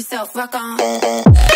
yourself, rock on.